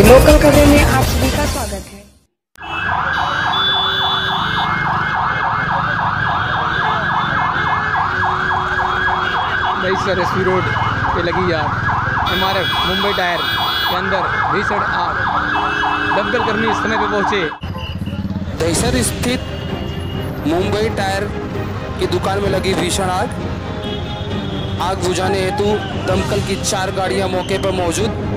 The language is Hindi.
नमस्ते लोकल खबरें में आप सभी का स्वागत है। भाई सर एस रोड पे लगी आग एम मुंबई टायर के अंदर भीषण आग। दमकल कर्मी समय पे पहुँचे। दहसर स्थित मुंबई टायर की दुकान में लगी भीषण आग। आग बुझाने हेतु दमकल की चार गाड़ियाँ मौके पर मौजूद।